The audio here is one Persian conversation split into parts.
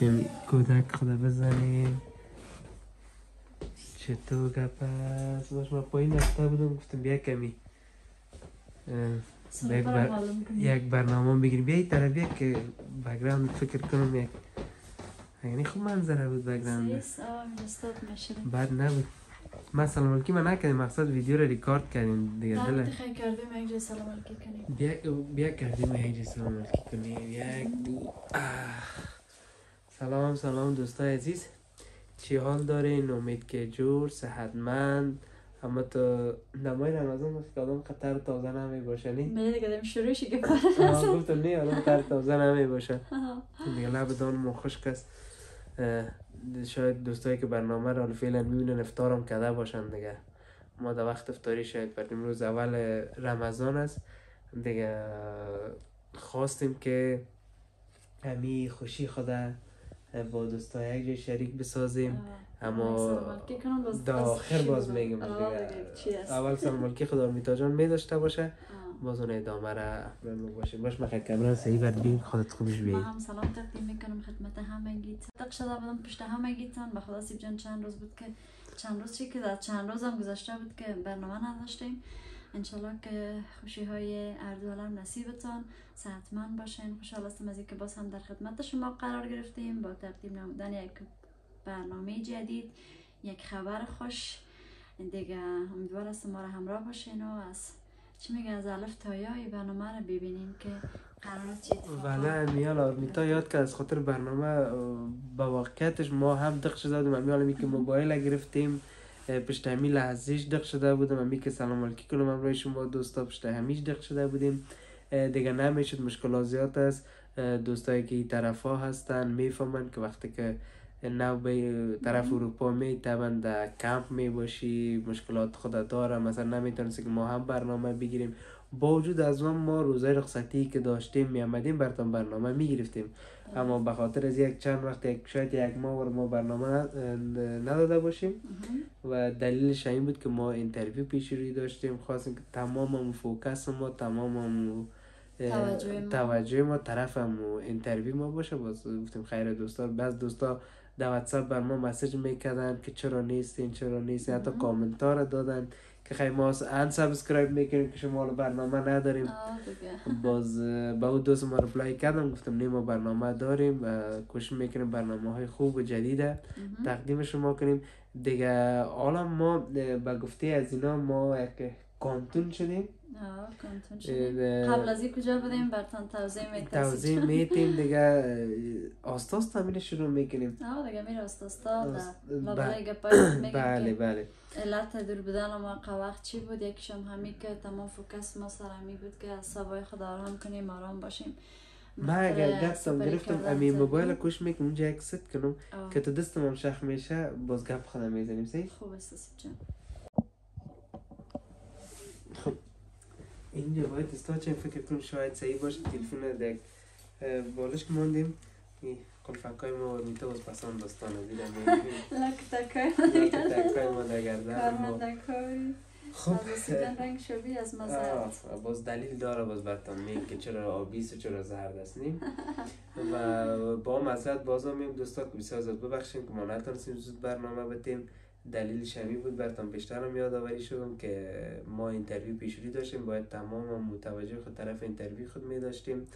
کمی کودک خدا بزنیم چطور گپ است باش من پایین رفته بودم گفتم بیا کمی یک, بر... یک برنامه بگیریم. بیا طرف بیا که بگراند فکر کنم یک یعنی خوب منظره بود بگراند بعد نبود. ما سلام علیکی ما نکردیم مقصد ویدیو رو ریکارد کردیم دیگه دل خیلی کردیم یک جای سلام علیکی کنیم بیا بیا کردیم. یک جای سلام علیکی کنیم یک دو سلام سلام دوستای عزیز. چی حال دارین؟ امید که جور صحتمند. اما تو نمای رمضان آدم خطر تازه نمی باشه نی؟ می دیگه دیم شروعشی که گفتم نی آدم خطر تازه نمی باشه. دیگه لب دان مو خشک است. شاید دوستایی که برنامه رو فعلا می‌بینن افتارم کده باشن دیگه. ما در وقت افتاری شاید بردیم روز اول رمضان است. دیگه خواستیم که امی خوشی خدا با دوستای یک جای شریک بسازیم. اما داخل باز میگم اول سلام ملکی خدا میتا جان می داشته باشه. باز اون ادامه را باشیم باش مخیر کمران صحیح بردیم خودت خوبش بیایی هم سلام تقدیم می‌کنم خدمت همگی صدق شده بودم پشت همگیتان به خدا سیب جان چند روز بود که چند روز چی که در چند روز هم گذاشته بود که برنامه نداشتیم. انشالله که خوشی های اردوالم نصیبتان صحتمند باشین. خوشحال هستم از اینکه باز هم در خدمت شما قرار گرفتیم با تقدیم نمودن یک برنامه جدید یک خبر خوش. دیگه امیدوار هستم ما را همراه باشین و از چی میگه از الف تا یا برنامه رو ببینیم که قرار چی بله میال میتا یاد که از خاطر برنامه با واقعیتش ما هم دق شده بودیم میال می که موبایل گرفتیم. پشت همی لحظهش دق شده بودم امی که سلام علیکی کنم. امروی شما دوستا پشت همیش دق شده بودیم. دیگه نمی‌شد مشکلات زیاد است. دوستایی که این طرف ها هستن می‌فهمن که وقتی که نو به طرف اروپا می تبن در کمپ می باشی مشکلات خود داره. مثلا نمی‌تونستی که ما هم برنامه بگیریم. با وجود از اون ما روزای رخصتی که داشتیم می آمدیم برتون برنامه می گرفتیم. اما به خاطر از یک چند وقت یک شاید یک ماه ما برنامه نداده باشیم و دلیلش این بود که ما interview پیش روی داشتیم خواستیم که تمام focus ما تمام توجه ما. طرف هم interview ما باشه. باز گفتیم خیر دوستا بعض دوستا در واتساپ بر ما message می‌کردن که چرا نیستین چرا نیستین حتی Kommentar دادن. که خیلی ما unsubscribe می‌کنیم که شما برنامه نداریم. باز با اون دوست ما reply کردم گفتم نه ما برنامه داریم کوشش می‌کنیم برنامه های خوب و جدیده تقدیم شما کنیم. دیگه حالا ما با گفته از اینا ما یک کانتون شدیم قبل از این کجا بودیم؟ برتان توضیح میتیم توضیح میتیم دیگه آستاس تامین شروع می‌کنیم آه دیگه میره آستاستا لبلای گپای بله. بله علت دور بودن ما وقت چی بود؟ یکیشم همی که تمام فوکس ما سر همی بود که از سبای خدا آرام کنیم آرام باشیم. ما اگر دستم گرفتم امی موبایل کش می‌کنم اونجا یک ست کنم که تو دستم هم شخ میشه باز گپ خودم می‌زنیم سی خوب است جان. اینجا باید استا چه فکر کنم شاید صحیح باشه؟ تلفن دک. بالش که موندیم. قلفکای ما میتا باز پسند داستان دیدم. لکتکای لکتکای ما دگردن خب. رنگ شبیه از مزرد باز دلیل داره باز برتان میم که چرا آبیس و چرا زرد است نیم. و با مزرد باز هم میم دوستا که بسیار زود ببخشیم که ما نتونستیم زود برنامه بتیم دلیل شمی بود براتون بیشتر هم یادآوری شدم که ما اینترویو پیشوری داشتیم باید تمام متوجه خود طرف اینترویو خود می داشتیم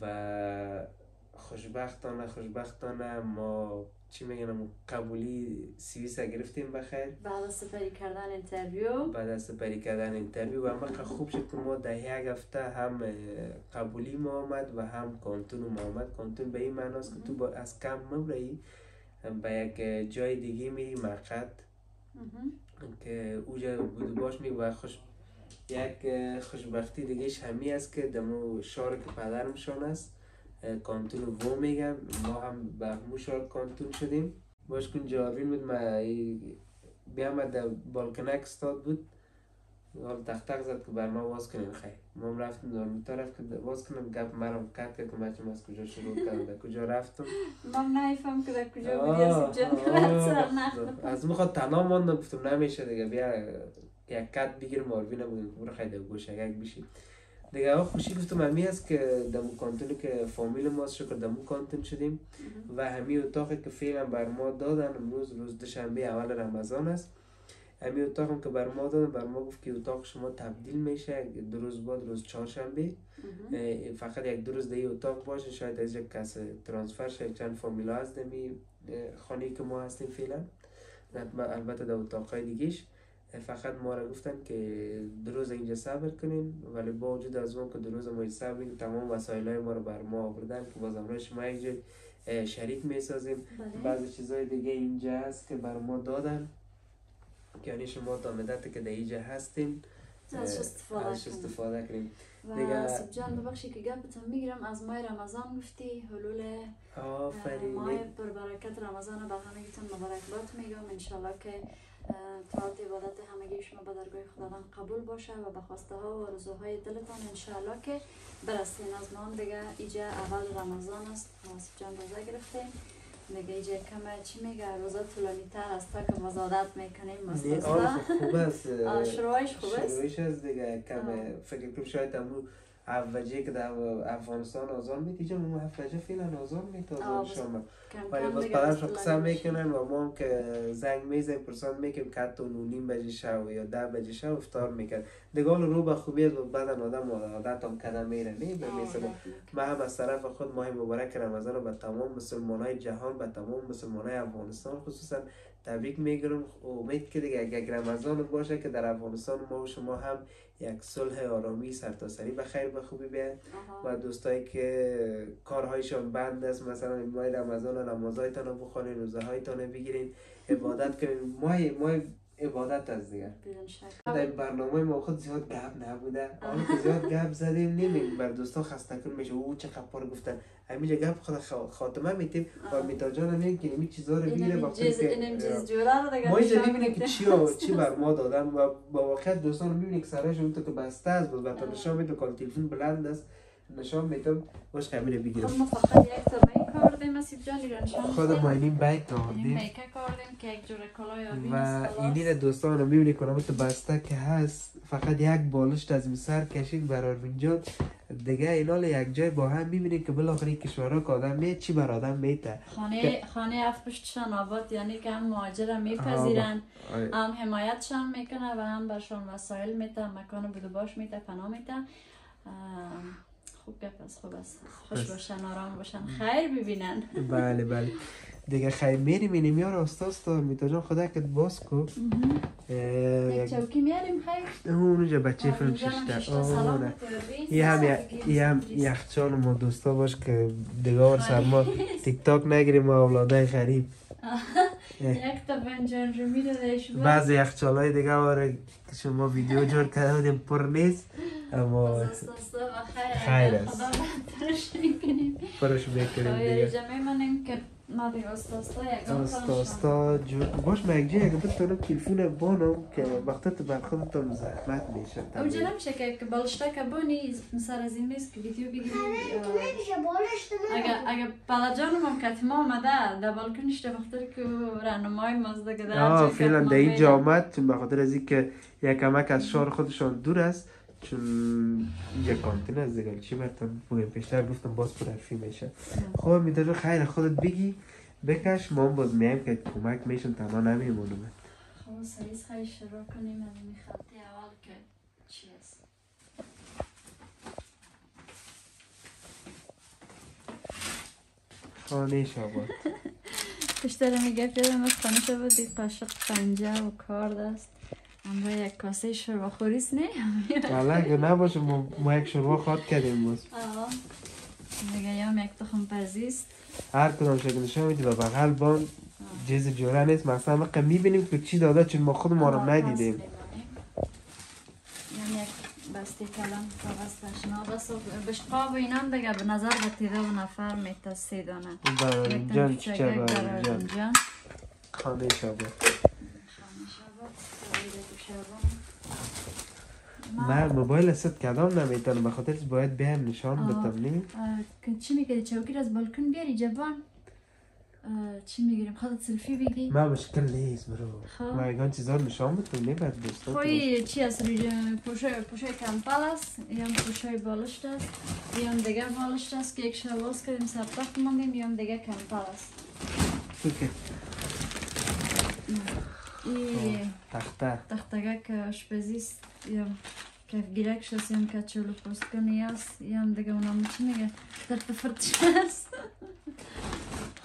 و خوشبختانه خوشبختانه ما چی میگن قبولی سیویس گرفتیم بخیر بعد از سپری کردن interview؟ بعد از سپری کردن interview و اما خوب شد که ما ده یک هفته هم قبولی ما آمد و هم کانتون ما آمد. کانتون به این معناست که تو با از کم مبرایی به یک جای دیگه میری مقد که اوجا بود باش می و خوش یک خوشبختی دیگه همی است که دمو شار که پدرمشان است. کانتون وو میگم. ما هم به همو شار کانتون شدیم. باش کن جاوین بود ما بیام در بالکنک استاد بود. حال تخت تخت زد که بر ما واز کنیم خیلی ما رفتیم دارم طرف که واز کنم گپ مرم. کت که بچه از کجا شروع کردم در کجا رفتم. من نایفم که در کجا بودی از از می‌خواد تنها ماندم گفتم نمیشه دیگه بیا. یک کت بگیرم آروی نبودیم. برو خیلی گوشگک بشی دیگه آقا خوشی گفتم همی است که دمو کانتونی که فامیل ماست شکر دمو کانتون شدیم. و همی اتاقی که فعلا بر ما دادن امروز روز دوشنبه اول رمضان است. همی اتاقم که بر ما دادن بر ما گفت که اتاق شما تبدیل میشه دو روز بعد روز چهارشنبه. فقط یک دو روز دیگه اتاق باشه شاید از یک کس ترانسفر شه چند فامیلا هست دمی خانه که ما هستیم فعلا. البته- در اتاقای دیگهش. فقط ما را گفتن که دو روز اینجا صبر کنین ولی با وجود از اون که دو روز ما اینجا صبر تمام وسایل های ما رو بر ما آوردن که باز امروز شما اه، شریک می سازیم بله. بعضی چیزهای دیگه اینجا هست که بر ما دادن. یعنی شما تا مدتی که در اینجا هستین ازش استفاده ازش کنیم. استفاده کنیم. و دیگه- جان ببخشی که گپتون می‌گیرم از ماه رمضان گفتی حلول آفرین. ماه پربرکت رمضان رو به همگیتون مبارکباد میگم. انشالله که طاعت عبادت همگی شما به درگاه خداوند قبول باشه و به خواسته ها و آرزوهای دلتان انشالله که برستین از ما هم دیگه ایجا اول رمضان است. آسیب جان روزه گرفتیم. دیگه ایجا کمه چی میگه؟ روزه طولانی تر است تا که مزادت می‌کنیم نه مستستا آه خوب است. شروعش خوب است؟ شروعش از دیگه کم آه. فکر کنم شاید امرو اوجه که در افغانستان آزان میتی جا مو اوجه فعلا آزان بس- شما ولی باز پدرش قسم. می‌کنن و ما هم که زنگ می‌زنیم پرسان می‌کنیم که حتی نو نیم بجه شب یا ده بجه شب افطار می‌کرد. دیگه حالا رو به خوبی و بعدا آدم عادت هم کده میره نه به آه، مثل عادت من هم از طرف خود ماه مبارک رمضان رو به تمام مسلمان های جهان به تمام مسلمان های افغانستان خصوصا تبریک می‌گیرم امید که دیگه اگر رمضان باشه که در افغانستان ما و شما هم یک صلح آرامی سرتاسری به خیر به خوبی بیاید آها. و دوستایی که کارهایشان بند است. مثلا این ماه رمضان نمازهایتان رو بخونین روزه هایتان رو بگیرین. عبادت کنین. ماه ماه عبادت است دیگه. در برنامه ما خود زیاد گپ نبوده حالا که زیاد گپ زدیم نمیم بر دوستا خسته کن میشه. او چه خبر گفتن. همینجا گپ خود خاتمه میتیم و. میتا جان هم که نمی چیزا رو اینم با که ما اینجا می‌بینیم که. چی چی بر ما دادن و با واقعیت دوستان رو می‌بینیم که سرشون تو که بسته است. باز بتا آه. نشان میده که تلفن بلند است. نشان میدم باش خمیره بگیرم. خب ما فقط یک تا میک کردیم اسیب جان خود میدیم. ما اینیم بیت اینیم آوردیم کردیم که یک جور کلاه آبی و است خلاص. اینی دوستان رو می‌بینی کنم تو بسته که هست. فقط یک بالشت از سر کشید بر آرمین جان دیگه اینا رو یک جای با هم می‌بینید که بالاخره این کشورها که آدم می چی بر آدم میته خانه خانه اف پشتشان آباد یعنی که هم مهاجر میپذیرن هم حمایتشان می‌کنه و هم برشان وسایل میده مکان باش میده پناه میده. ام، خوب گپ است خوب است خوش است. باشن آرام باشن. خیر ببینن بله بله. دیگه خیلی میریم اینیم یار تا میتا جان. خدا که باز کو. یک چوکی میاریم خیر. اونجا بچه آه، فیلم اینجا هم ششته. بتوری. یه هم یه هم. یخچال ما دوستا باش که دیگه ور سر ما تیک تاک نگیریم ما اولادای غریب یک تا بنجان رو میدادش بعضی یخچال های دیگه واره که شما ویدیو جور کرده بودیم پر نیست. اما خیر است. پرش آیا دیگه. جمعه منیم که استاستا باش مگجی اگه بتونم تلفون بانم که وقتت بر خودتم زحمت میشه. اونجا نمیشه که که بالشتا که بانی سر از این نیست که ویدیو بگیریم اگه اگه پلا جانم هم کتما آمده در بالکنش در بخاطر که رهنمای مازده که در آه فعلا در اینجا میره. آمد چون به خاطر از اینکه یک کمک از شهر خودشان دور است. چون اینجا کانتین است دیگه چی برتون بگم پیشتر گفتم باز پر حرفی میشه. خب می‌تونی خیر خودت بگی بکش ما هم باز میم که کمک میشن تنها نمیمونم خب سریز خیلی شروع کنیم از این خطی اول که چی است خانه شاباد بیشتر میگه پیدم از خانه دید قاشق پنجه و کارد است اما یک کاسه شوربا خوریست نه؟ بله اگه نباشه ما, ما یک شروع خواد کردیم باز. دیگه هم یک تخم پزیست. هر کدام شکل نشان میدی و بغل بان جز جوره نیست. مثلا ما می‌بینیم که چی داده چون ما خود ما رو ندیدیم. یعنی یک بسته کلم کاغذ تشنا بس بشقا و اینم دیگه به نظر به تیره و نفر میته سه دانه برای یک جان دونه چه کوچک، یک برای برای جان جان خانه شبا، من موبایل ست کدام نمی‌تونم به خاطر باید بیایم نشان. بدم نی؟ آه، که چی میگه چوکی رو از بالکن بیاری جوان؟ چی می‌گیریم؟ خودت سلفی بگیری ما مشکل نیست برو. خب. ما ایگان چیزا نشان بتون نبرد دوستان خوی چی است روی پوشه پوشه کمپل است یا پوشه بالشت است یا دیگه بالشت است که یک شب باز کردیم سر تخت ماندیم یا دیگه کمپل است اوکی. کنی است یا دیگه اونم چی میگه ترت فرتش است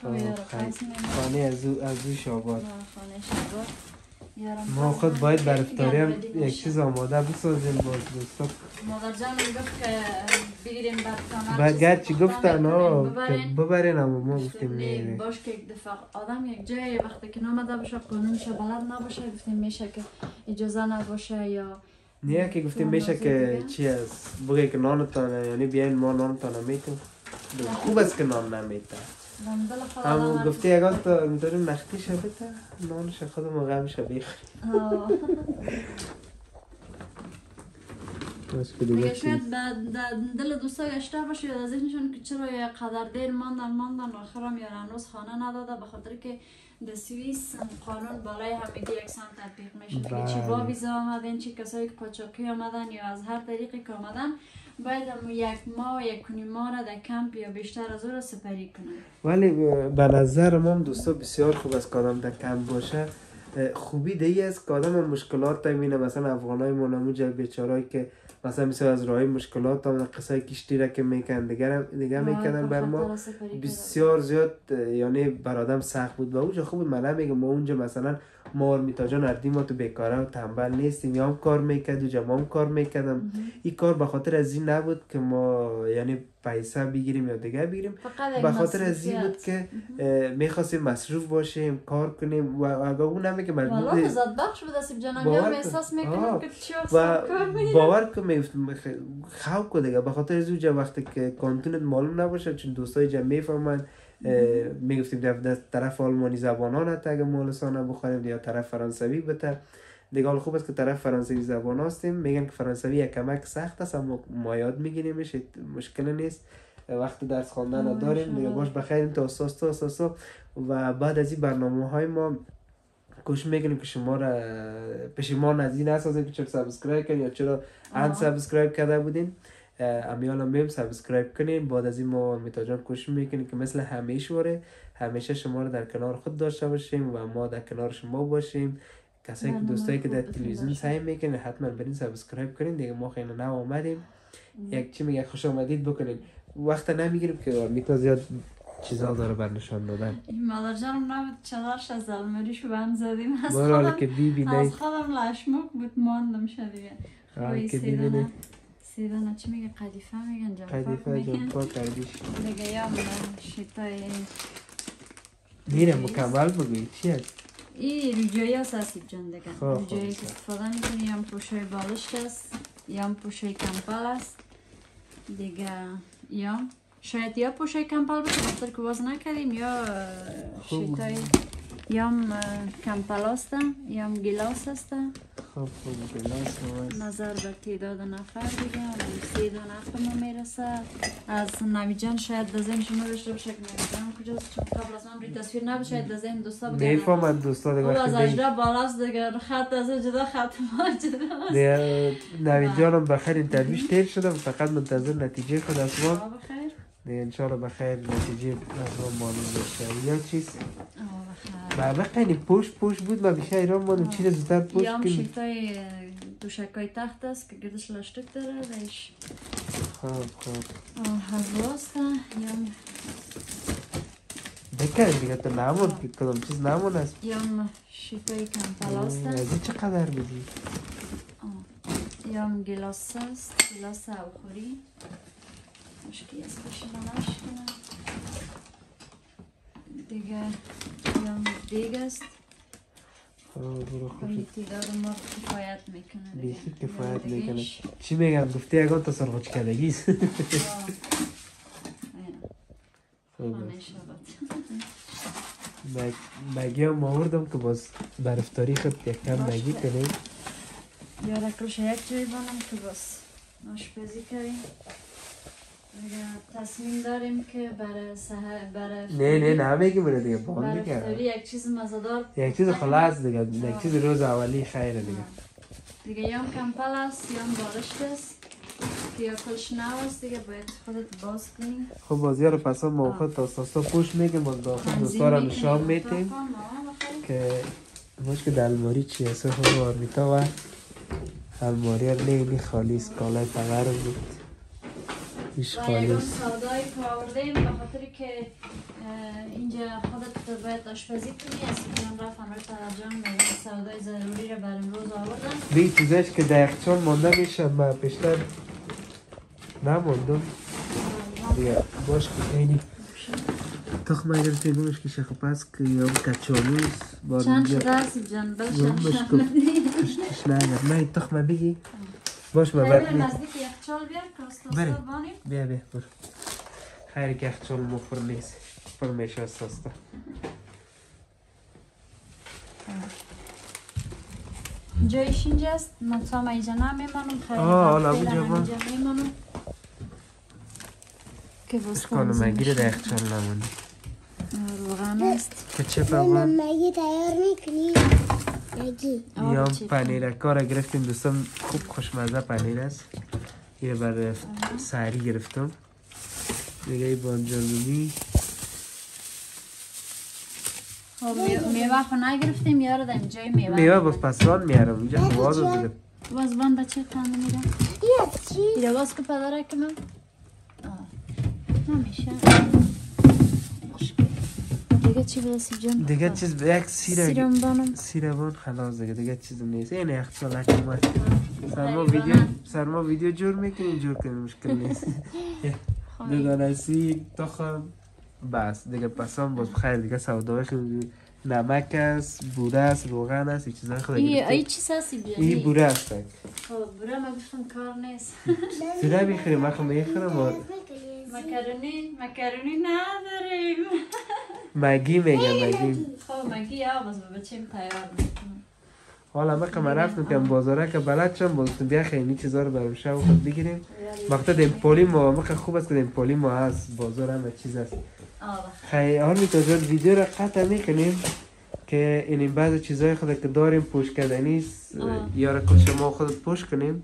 خب یارو خیلی. خاص میگه خانه از او شاباد خانه یارم ما خود باید بر افطاری هم یک. چیز آماده بسازیم باز دوستان مادر جانم گفت که بگیریم بعد گرچه گفتن ها که ببرین اما ما گفتیم نه باش که یک دفعه آدم یک جای وقتی که نامده باشه قانونش بلد نباشه گفتیم میشه که اجازه نباشه یا نه که گفتیم میشه که؟ چی است بگه که نانتان یعنی بیاین ما نانتان میتون خوب است که نان خود اما آدم گفتی اگر تا می‌تونیم نختی شبیه نانش خودم غمش بیخ آه. دیگه شاید به د- دل دوستا گشته باشه یا از ذهنشون که چرا یه قدر دیر ماندن ماندن آخرم یا هنوز خانه نداده به خاطر که در سوئیس قانون بالای همگی یکسان تطبیق میشه دیگه چی بله. با ویزا آمدن چی کسایی که قاچاقی آمدن یا از هر طریقی که آمدن باید هم یک ماه یک کنی ماه را در کمپ یا بیشتر از او را سپری کنن ولی به نظر ما هم دوستا بسیار خوب است که آدم در کم باشه. خوبی دیگه است که آدم مشکلات می‌بینه. مثلا افغان های مناموج بیچارهایی که مثلا مثل از راه مشکلات هم قصه کشتی را که میکن دیگر دیگه می‌کردن بر ما. بسیار زیاد یعنی بر آدم سخت بود. و اونجا خوب بود. من نمیگم ما اونجا مثلا ما میتاجان اردی ما تو بیکاره و تنبل نیستیم. یا هم کار می‌کرد و جمع هم کار می‌کردم. این کار به خاطر از این نبود که ما یعنی پیسه بگیریم یا دیگه بگیریم. به خاطر از این بود که می‌خواستیم مصروف باشیم کار کنیم و اگر اون نمیگه والله مجبور لذت بخش بود اسیب جانم باور یا کن. احساس. می‌کنم که چی و. باور کن میفتم خواب دیگه. به خاطر از اونجا وقتی که کانتونت معلوم نباشه چون دوستای جمع می‌فهمن می‌گفتیم در طرف آلمانی زبان ها نتا اگه مولسانه بخوریم یا طرف فرانسوی بته دیگه حال خوب است که طرف فرانسوی زبان هستیم. میگن که فرانسوی یک کمک سخت است اما ما یاد میگیریمش مشکل نیست. وقت درس خواندن داریم دیگه. باش بخیریم تا استاد تا استاد و بعد از این برنامه های ما کوشش می‌کنیم که شما را پشیمان از این نسازیم که چرا subscribe کنین یا چرا unsubscribe کرده بودین. امیال هم بیم subscribe کنین. بعد از این ما میتاجان کوشش می‌کنیم که مثل همیشه وره همیشه شما رو در کنار خود داشته باشیم و ما در کنار شما باشیم. کسایی که دوستایی که در تلویزیون. سعی می‌کنین حتما برین سابسکرایب کنین. دیگه ما خیلی نو آمدیم یک چی میگه؟ خوش آمدید بکنین. وقت نمی‌گیریم که میتا زیاد چیزا داره بر نشان دادن. مادر جانم نبود چقدرش از المریشو بند زدیم. از خودم که بی بی از خودم لشمک بود ماندم شد دیگه حالا خوی که. سیدانه چی میگه؟ قدیفه میگن جنفاک قدیفه میگن. جنپا کردیش دیگه یا شیطای میره مکمل بگوی چی هست؟ این روجایی هست اسیب جان دیگه. خب، خب. که استفاده می‌کنی یا پوشه بالشت است یا پوشه کمپل است. دیگه یا شاید یا پوشه کمپل باشه بخاطر که باز نکردیم یا خوب. sheet ای یا هم اه، کمپل است یا هم گلاس است خب گلاس هم هست. نظر به تعداد نفر دیگه سه دو نفر ما می‌رسه از نوی جان شاید ذهن شما داشته باشه که نوی جان کجاست چون قبل از من روی تصویر نباشه شاید ذهن دوستا بگن می‌فهمن دوستا دیگه از اجرا بالاست دیگه خط از او جدا خط ما دیگه نوید جانم بخیر نتیجه از ما معلوم بشه یا چیز و خیلی پوش پوش بود و بیشه ایران مانم چیز زودتر پوش یا هم شیطای دوشکای تخت است که گردش لاشتک داره دیش خب خب هزلاست یا هم بکن دیگه تو نمون که کدام چیز نمون است یا هم شیطای کمپل است از این چقدر آه. یا هم گلاس است گلاس مشکی است بشنم کنم دیگه هم دیگ است ما کفایت می‌کنه دیگه بیخی کفایت می‌کنه. چی میگم گفتی اگه تو سرخوچ کردگی است مگی هم آوردم که باز بر افطاری خود یک کم. مگی کنیم یا رکروش یک جای بانم که بس آشپزی کنیم دیگه تصمیم داریم که برای سهر برای نه نه اینو دیگه برای باند افطاری دیگه. یک چیز مزدار یک چیز خلاص دیگه یک چیز روز اولی خیره دیگه. دیگه یا کمپل است یا بالشت است. که یا کلش است دیگه باید خودت باز کنی. خب بازی رو پس هم موقع تا ساستا پوش میگیم باز داخل تنظیم دوستا رو می‌کنی، نشان اتاق میتیم هم، آه، بخیر. که باش که در الماری چی هست؟ خود آرمیتا و الماری رو نیلی خالی است کالای بود. ایش خالی که آوردیم به خاطر که اینجا خودت باید آشپزی کنی از که رفت امر ترجم میگه سودای ضروری رو بر امروز آوردن به چیزاش که در یخچال مانده میشه ما پیشتر نماندم. دیگه باش که اینی. تخم اگر تیگمش که شخ پس که یا کچالوس بار چند شده هستی جان یا بلشن مشکل. پشتش نگر نه این تخم بگی. باش ما خیلی بعد نزدیک یخچال بیار کاستا بله. بانیم. بیا بیا برو. خیلی که یخچال مفر نیست. پر میشه ساستا جایش اینجاست من تا ما اینجا نمیمانم خیلی آه، حالا اینجا من با- اینجا میمانم. که باز اشکال مگیره در یخچال نمونی. روغن است. که چه پاون مگی تیار می‌کنی یا چی پنیر. کار گرفتیم دوستان. خوب خوشمزه پنیر است. یه بر سهری گرفتم. دیگه ای بانجانونی خب می- میوه خو نگرفتیم یارو در اینجای میوه. میوه باز پسوان میارم. اینجا خواد دیگه باز بان بچه تنده میره یه چی؟ ایره باز که پدره آه. نمیشه. دیگه چی برسی جان دیگه چیز به یک سیره سیرم بانم. سیره بان خلاص دیگه. دیگه چیز نیست. این هک اومد. سرما خیلی ویدیو بانم. سرما ویدیو جور می‌کنیم جور کنیم مشکل نیست. دو دانه سیر تخم بس. دیگه پسان باز خیلی دیگه سوداش نمک است بوره است روغن است این چیزای خود ای ای گرفتیم چی ساسی بیاری این بوره است خب بوره ما گفتم کار نیست. سیره می‌خوریم من خب می‌خورم. و مکرونی مکرونی نداریم. مگی میگم مگی. خب مگی یا باز به بچیم تیار می‌کنم؟ حالا من که من رفتم که بازاره که بلد شم باز بیا خیلی چیزا رو برام شب خود بگیریم. وقتا دیم پولی ما مخ خوب است که دیم پولی ما هست بازار همه چیز است. خیلی حال می تاجر ویدیو را قطع می‌کنیم که این بعض چیزای خود که داریم پوش کردنی. یا را کل شما خود پوش کنیم.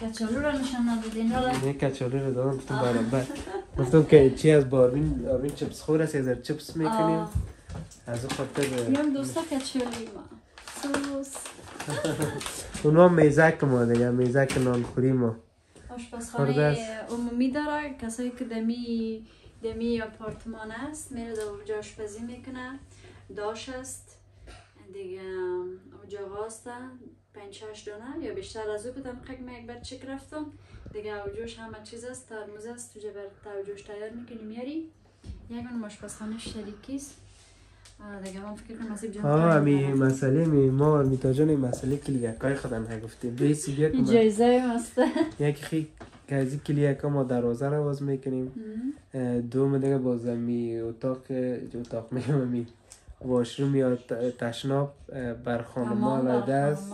کچالو را نشان ندادین را نه کچالی رو دادم گفتم برابر گفتم که چی از باربین آربین چپس خور است یه چپس می‌کنیم. از خاطر میام دوستا کچالی ما سوس اونا میزک ما دیگه میزک نانخوری ما. آشپزخانه. عمومی داره کسایی که دمی دمی آپارتمان است میره در اونجا آشپزی می‌کنه داش است دیگه اونجا هاست پنج شش دانه یا بیشتر از او بودم خیلی من یک چک رفتم. دیگه اوجوش همه چیز است ترموز است تو جبر تا اوجوش تیار می‌کنی میاری. یک اون آشپزخانه شریکی است. آه، دیگه من فکر کنم نصیب جان آه خیلی امی. مسئله می ما میتا جان این مسئله کلی یکای خودم ها گفتیم بیا من- جایزه ماسته یک خی که از این کلی یکا ما دروازه رو باز می‌کنیم. دوم دیگه باز می اتاق اتاق میگم می واشروم یا تشناب بر خانما علیده است.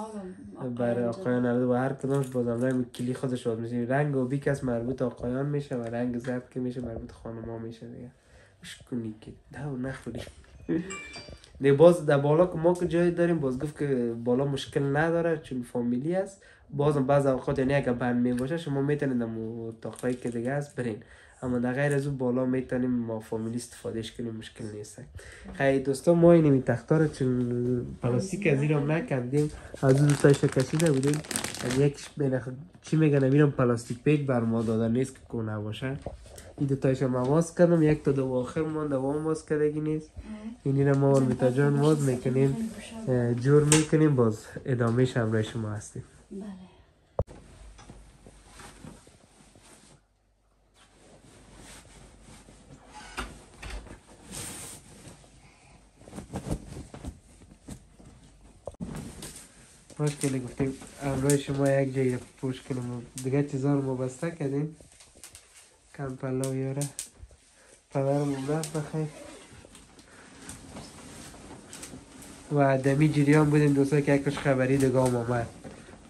بر آقایان علیده و هر کدامش بازم رنگ کلی خودش باز میشه رنگ و بیک از مربوط آقایان میشه و رنگ زرد که میشه مربوط خانما میشه دیگه. کنی که دو نخوری نه باز در بالا که ما که جای داریم باز گفت که بالا مشکل نداره چون فامیلی است. بازم بعض اوقات یعنی اگه بند می باشه شما می‌تونید در اتاقایی که دیگه است برین. اما در غیر از اون بالا می‌تونیم ما فامیلی استفادهش کنیم مشکل نیست. خیلی دوستا ما این می تختار چون پلاستیک از اینم نکردیم. از اون دوستایش کشیده بودیم. از یک چی میگن؟ میرم پلاستیک پیک بر ما دادن نیست که کنه باشه این دوتایش هم واز کردم یک تا دو آخر من دوام واز کردگی نیست اینی رو ما ارمیتا جان واز می‌کنیم جور می‌کنیم باز ادامهش همراه شما هستیم بله مشکلی گفتیم همراه شما یک جایی پوش کنیم دیگه چیزا رو ما بسته کردیم کم پلا و یاره پدرمون رفت بخیر و دمی جریان بودیم دوستا که یکش خبری دیگه هم آمد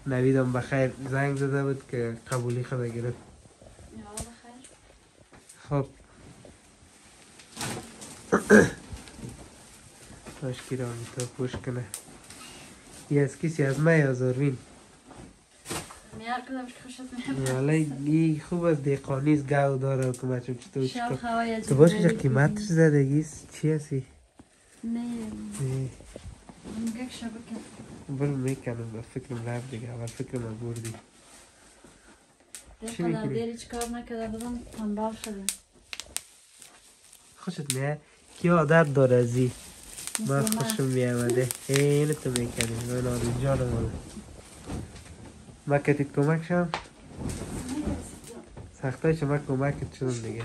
نویدم بخیر زنگ زده بود که قبولی خدا گرفت خب کاشکی را میتا پوش کنه یه از کسی از ما یا کدامش که خوشت میاد. ولی این خوب از دیقانیز گاو داره که بچه چطور چطور تو باشه چه قیمتش زدگیست چی هستی؟ نه. اه، میگه شبکه بل می‌کنم به فکرم رفت دیگه اول فکرم بردی. چی می‌کنی؟ دیری چکار نکرده بودم؟ تنبال شدیم. خوشت میاد؟ کی عادت داره ازی؟ من خوشم میامده. این تو می‌کنی من آدم جانم ما کتید کمک شم. سختای شما کمکت شدم دیگه.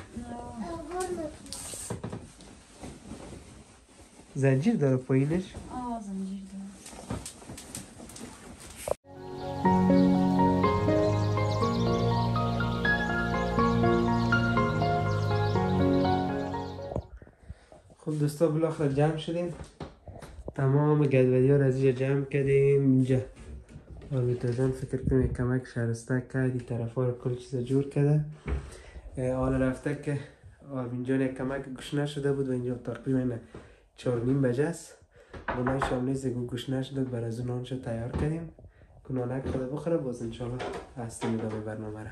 زنجیر داره پایینش؟ آه زنجیر داره. خب دوستا بالاخره جمع شدیم. تمام گدودی ها را از اینجا جمع کردیم. اینجا. آرمیتا جان فکر یک کمک شرسته کرد این طرف رو کل چیز جور کرده. اه، حالا رفته که یک کمک گوش نشده بود و اینجا تقریبا چهار نیم بجه است. بنای شاملیز گو گوش نشده بر از اون آنچه تیار کردیم. که نانک خود بخوره باز انشالله هستیم ادامه برنامه را.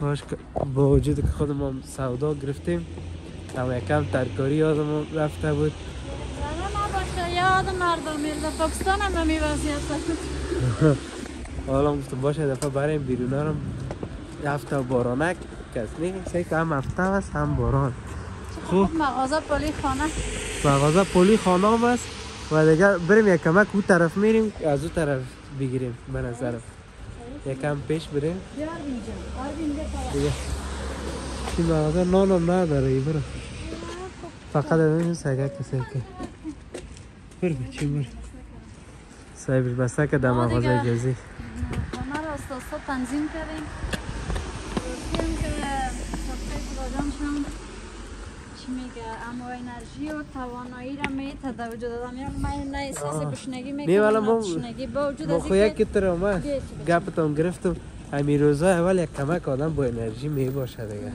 باش با وجود که خودمون سودا گرفتیم اما یکم ترکاری یادمون رفته بود. یاد مردم میرزا پاکستان هم همی وضعیت حالا گفتم باشه دفعه بریم بیرون. هم هفته بارانک. کس نیست. که هم هفته است هم باران. خوب خوب. مغازه پلی خانه. مغازه پلی خانه هم است. و دیگه بریم یک کمک او طرف میریم از او طرف بگیریم به نظرم. یکم پیش بریم. دیگه. این مغازه نان هم نداره ای برو فقط از سگه کسی که برو بچه برو صاحبش بسته که در مغازه. اجازی خانه رو استاستا تنظیم کردیم گفتیم که چی میگه اما انرژی و توانایی را میته در وجود دادم یعنی من نه احساس. گشنگی می می‌کنم ما- تشنگی با وجود ما از اینکه یکی تر چی گپتون گرفتم همین روزا اول یک کمک آدم با انرژی می باشه دیگه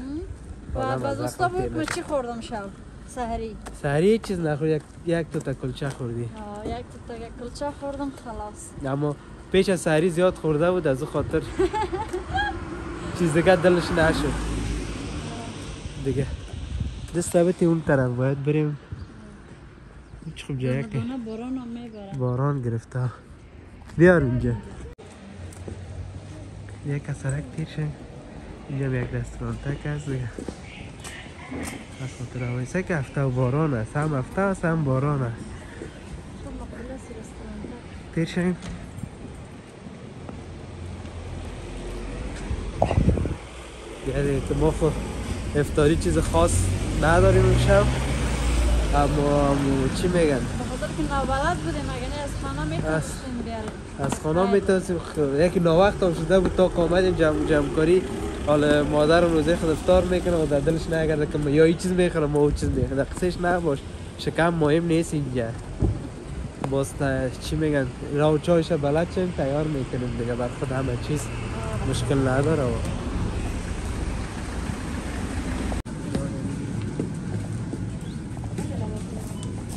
و با از دوستا بود چی خوردم شب سحری سهری هیچ چیز نخور یک یک تو تا کلچه خوردی. آه، یک تا کلچه خوردم خلاص. اما پیش از سهری زیاد خورده بود از او خاطر چیز دیگه دلش نشد. دیگه. دست اون طرف باید بریم. هیچ خوب جایی که باران گرفته. بیار اینجا. یک سرک تیر شد اینجا یک رستوران تک هست دیگه. خاطر هوایسه که هفته و باران است. هم هفته است هم باران است. تیر شدیم یعنی که ما خب افطاری چیز خاص نداریم امشب. اما چی میگن؟ نابلد بودیم اگه از خانه می‌تونستیم بیاریم. از خانه می‌تونستیم. یکی ناوقت هم شده بود تا آمدیم جمع جمع کاری حالا مادرم روزه خود افطار می‌کنه و در دلش نگرده که یا چیز می‌خورم ما اون چیز می‌خورم قصهش نباش. شکم مهم نیست اینجا. باز چی میگن؟ راو چایش بلد شیم تیار می‌کنیم دیگه. بر خود همه چیز مشکل نداره. و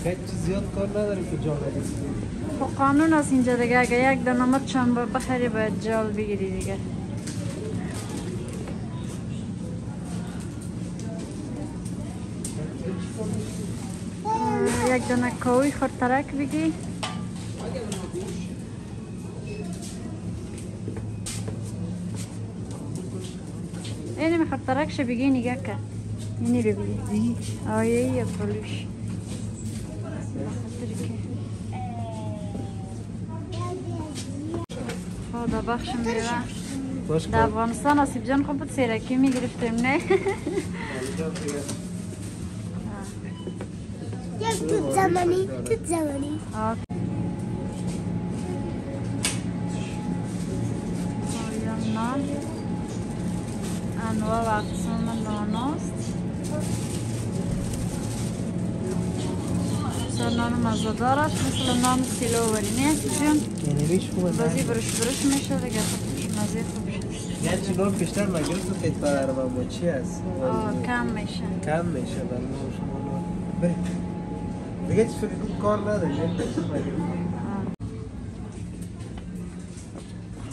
خیلی زیاد کار نداریم که جا بدیم خب قانون از اینجا دیگه. اگه یک دانه چند بخری باید جال بگیری دیگه. دانه کاوی خورترک بگی اینی می خورترکش بگی نگه که اینی رو بگی آیه یا پلوش خدا بخش باش در افغانستان آسیب جان خوب بود سیرکی می‌گرفتیم نه توت زمانی توت زمانی. آه. آیا نان انواع و اقسام ناناست مثل نان مزدار است مثل نان سیلو ولی نه یعنی خوبه بازی برش برش میشه دیگه خوبش مزه بازی خوب شد گرچه نور بیشتر مگرفت که برای ما چی هست؟ آه کم میشه. کم میشه برای ما شما نور نداره یه بیشتر مگرفت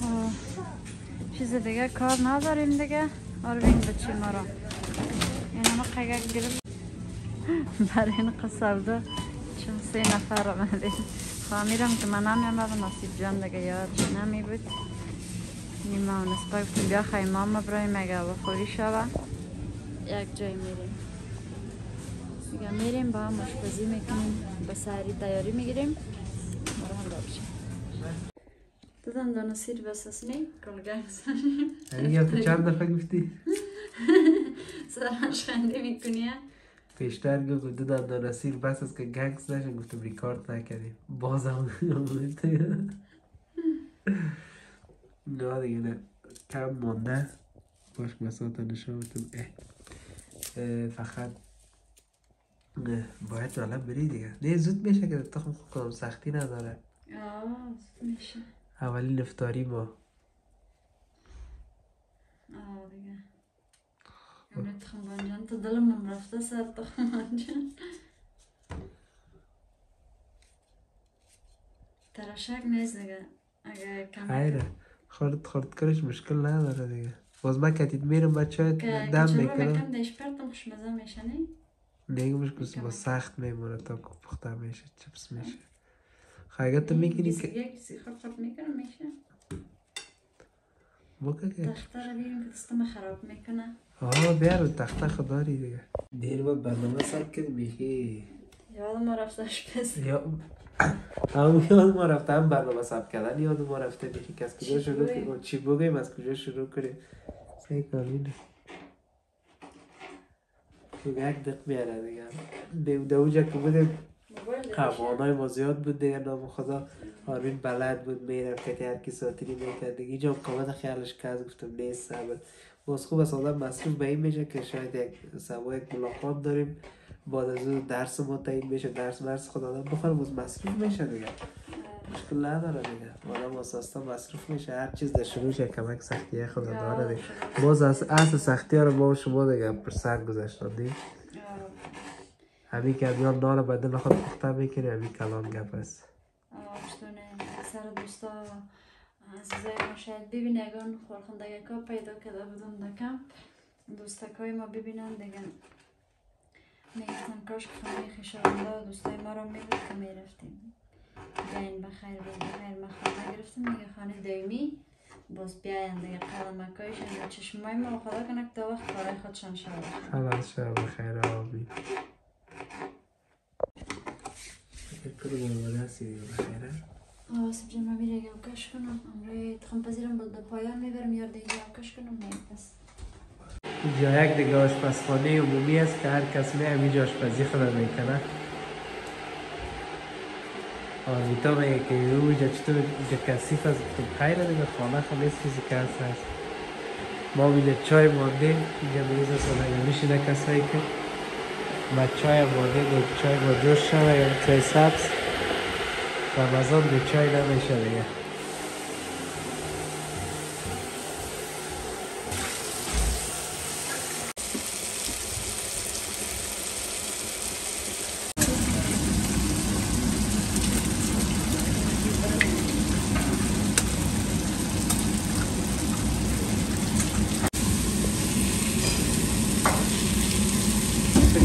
آه. چیز دیگه کار نداریم دیگه. آروین بچی ما را این همه گرفت. برای این قصوده چون سه نفر آمدیم خوامیرم که من نمیامدم نصیب جان دیگه یادش نمی بود. نیما و نسبه بیا خیمام برای مگه بخوری شوه. یک جای میریم. دیگه میریم با هم آشپزی می‌کنیم به سری تیاری می‌گیریم. برای هم بابشیم دادم دانه سیر بس اسنی کلگنگ دیگه تو چند دفعه گفتی؟ سرش خنده میکنیه پیشتر گفت دو دندان رسیر بس است که گنگس نشن گفتم ریکارد نکردیم بازم نه دیگه نه. کم مونده باش مساعد نشان اه. فقط باید الان بری دیگه. نه زود میشه که تخم خوب کنم سختی نداره. آه میشه. اولین افطاری ما آه دیگه. امروز تخم بانجان تو دلم رفته سر تخم بانجان ترشک نیست دیگه. اگه کم خیره. خورد خورد کرش مشکل نداره دیگه. باز من کتید میرم بچه که دم می‌کنم میکن دیش پرتم خوشمزه میشه نی دیگه مشکل با سخت میمونه تا که پخته میشه چپس میشه. خیلی تو می‌گیری که یک سی خورد خورد می‌کنه میشه. بکن که تخته رو بیرون که دستم خراب می‌کنه. آه بیا رو تخته خداری دیگه. دیر بود برنامه سر کردی میگی یادم ما پس. یا همون یاد ما رفته هم برنامه سب کردن یاد ما رفته میگی که از کجا شروع؟ کنیم؟ چی بگویم از کجا شروع کنیم؟ کامینه که یک دق میاره دیگه. دو جا که بودیم قوانای ما زیاد بود دیگه نام خدا آرمین بلد بود. می‌رفت که هر کی ساتری می‌کرد دیگه اینجا کامل خیالش از گفتم نیست صبر باز خوب است آدم مصروف به این میشه که شاید یک سبا یک ملاقات داریم. بعد از اون درس ما تعیین میشه درس مرس خود آدم بخوره باز مصروف میشه دیگه. مشکل نداره دیگه. آدم اساسا مصروف میشه هر چیز در شروعش کمک سختی خود داره دیگه. باز از اصل سختی ها رو ما و شما دیگه پر سر گذاشتیم همین که امیان نان بدن خود پخته می‌کنه همین کلان گپ است سر دوستا عزیزای ما شاید ببینگان خورخندگه که پیدا کرده بودم دکم دوستکای ما ببینن دیگه. می‌گفتم کاش که خانه خیشاونده و دوستای ما رو می‌گفت که می‌رفتیم بیاین بخیر بیاین بخیر ما خانه گرفتیم دیگه خانه دایمی باز بیاین دیگه قلمکایشن و چشمای ما خدا کنه که تا وقت کارای خودشان شود خلاص شب بخیر آبی آماده هستی دیگه بخیره آسف جان من میره یوکش کنم امروی تخم بود پایان می‌برم یار دیگه یوکش کنم نه پس اینجا یک دیگه آشپزخانه عمومی است که هر کس می همینجا آشپزی خود می‌کنه آرمیتا میگه که اونجا چطور اینجا کثیف است گفتم خیره دیگه خانه خود نیست چیزی که هست. ما اینجا چای مانده اینجا میز است و میشینه کسایی که ما چای مانده دو چای با جوش شوه یا چای سبز. رمضان به چای نمیشه دیگه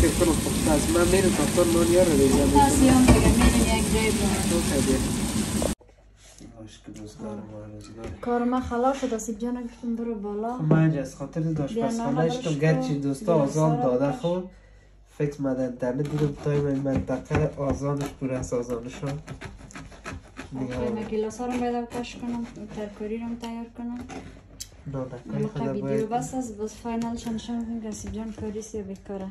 فکر کنم پخته است من میرم تو نان یار رو یک جای برم کار ما خلاص شد آسیب جان گفتم برو بالا. من از خاطر داشت پس نان خانه برش اشتم کن. گرچه دوستا آزان داده. خود فکر من اینترنت دیدم تایم این منطقه آزانش پر است آزانشان دیگه خیلی گلاس ها رو باید کش کنم ترکاری رو تیار کنم. نمقه خدا ویدیو باید. بس است بس فاینالش نشان میدیم که جان کاری سی بیکاره.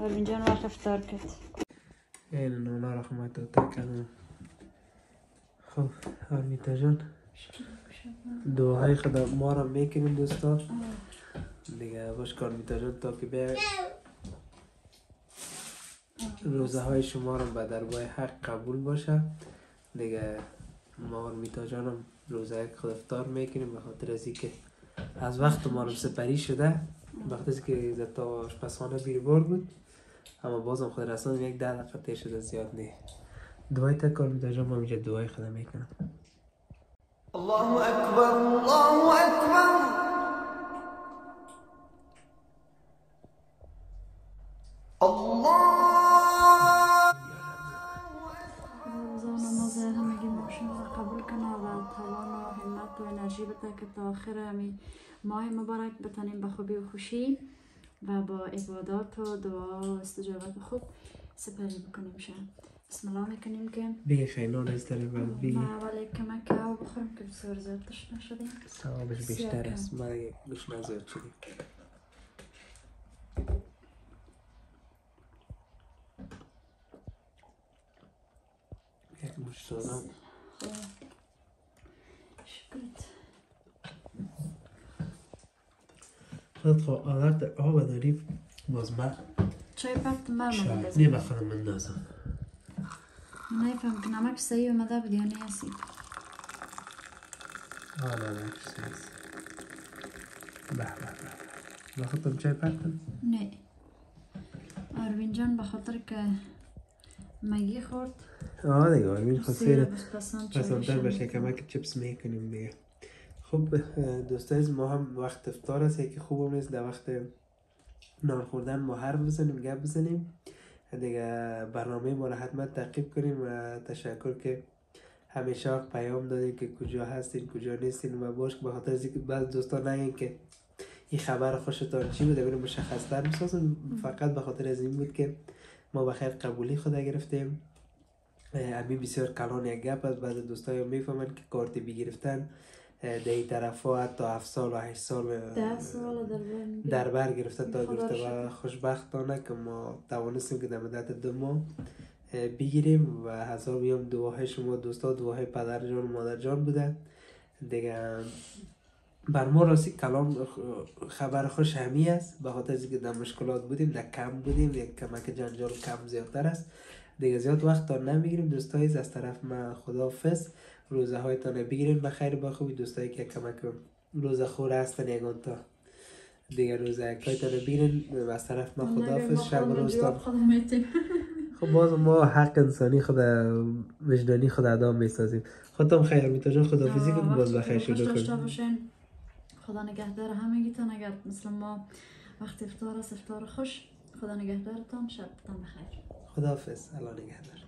آرمین جان وقت افطار کرد این نانا رحمت و تکنم خب آرمیتا جان دعای خدا ما را می‌کنیم دوستا دیگه باش که آرمیتا جان تا که بیا روزه های شما رو به دربای حق قبول باشه دیگه ما آرمیتا جانم روزه خود افطار می‌کنیم به خاطر از اینکه از وقت ما سپری شده. وقتی که زد تا آشپزخانه بیری بار بود. اما بازم خود رسان یک ده دقیقه تیر شده زیاد نه دعای تکار میتاجم ما اینجا دعای خدا می‌کنم. الله أكبر الله أكبر الله و توان و همت و انرژی بده که تا آخر ماه مبارک بتانیم به خوبی و خوشی و با عبادات و دعا و استجابت خوب سپری بکنیم شد بسم الله می‌کنیم که بگه خیلی از طرف بگه ما اول کمک که بخوریم که بسیار زیاد تشنه شدیم. ثوابش بسیار بیشتر. است ما گوش نزد شدیم. یک مش دادم خب. شکرت خود خب عادت آب داریم من چای پخت مر شاید. مدازم نمی‌خوام مندازم نفهم که نمک صحیح اومده بود یا نه اسی آره نه چیزی نیست. به به به بخوام چای پختم نه. آروین جان به خاطر که مگی خورد. آه دیگه آرمین خود سیر بشه بشه کمک چپس می‌کنیم دیگه. خب دوستای ما هم وقت افطار است. یکی خوب نیست در وقت نان خوردن ما حرف بزنیم گپ بزنیم. دیگه برنامه ما رو حتما تعقیب کنیم و تشکر که همیشه پیام دادیم که کجا هستین کجا نیستین و باش که به خاطر از اینکه بعض دوستان نگین که این خبر خوشتان چی بود ببینیم مشخص تر فقط به خاطر از این بود که ما به خیر قبولی خدا گرفتیم. امی بسیار کلان یک گپ است. بعض دوستای می‌فهمن که کارت بگرفتن در این طرف ها حتی 7 سال و 8 سال در بر گرفته تا خدا گرفته. و خوشبختانه که ما توانستیم که در مدت دو ماه اه، بگیریم و حساب بیام دعاهای شما دوستا دعاهای پدر جان و مادر جان بوده. دیگه بر ما راستی کلام خبر خوش همی است. به خاطر از اینکه در مشکلات بودیم در کم بودیم یک کمک جنجال کم زیادتر است. دیگه زیاد وقت تا نمی‌گیریم. دوستایی از طرف من خداحافظ. روزه هایتان بگیرین. بخیر با خوبی. دوستایی که کمک روزه خور هستن یگان تا. دیگه روزه هایتان بگیرین. و از طرف نگه خداحافظ. ما شب روزتان خب باز ما حق انسانی خود وجدانی خود ادا می‌سازیم. خودتم خیر میتاجان خداحافظی کن باز بخیر شروع کنیم باشین. خدا نگهدار همگیتان اگر مثل ما وقت افطار است افطار خوش. خدا نگهدارتان. شبتان بخیر. خداحافظ. الله نگهدار.